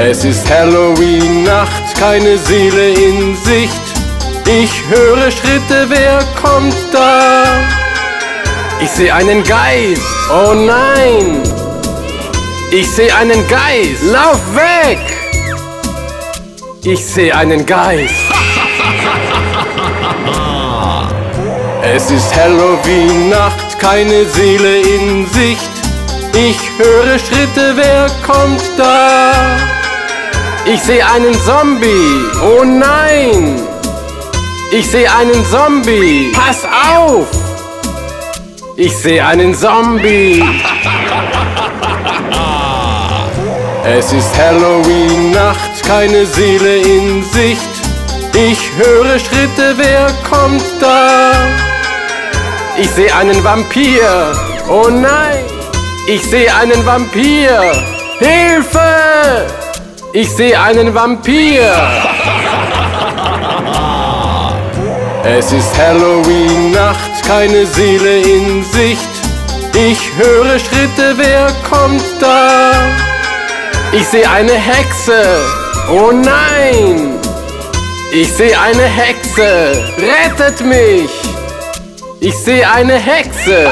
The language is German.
Es ist Halloween-Nacht, keine Seele in Sicht. Ich höre Schritte, wer kommt da? Ich sehe einen Geist, oh nein! Ich sehe einen Geist, lauf weg! Ich sehe einen Geist. Es ist Halloween-Nacht, keine Seele in Sicht. Ich höre Schritte, wer kommt da? Ich sehe einen Zombie, oh nein! Ich sehe einen Zombie, pass auf! Ich sehe einen Zombie. Es ist Halloween-Nacht, keine Seele in Sicht. Ich höre Schritte, wer kommt da? Ich sehe einen Vampir, oh nein! Ich sehe einen Vampir! Hilfe! Ich sehe einen Vampir! Es ist Halloween-Nacht, keine Seele in Sicht. Ich höre Schritte, wer kommt da? Ich sehe eine Hexe! Oh nein! Ich sehe eine Hexe! Rettet mich! Ich sehe eine Hexe!